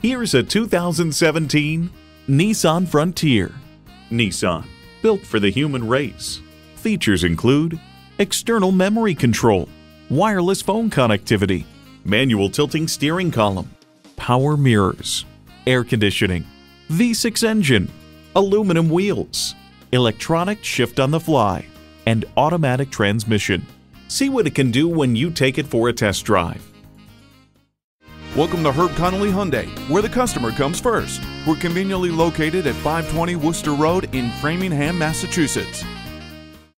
Here's a 2017 Nissan Frontier. Nissan, built for the human race. Features include external memory control, wireless phone connectivity, manual tilting steering column, power mirrors, air conditioning, V6 engine, aluminum wheels, electronic shift on the fly, and automatic transmission. See what it can do when you take it for a test drive. Welcome to Herb Connolly Hyundai, where the customer comes first. We're conveniently located at 520 Worcester Road in Framingham, Massachusetts.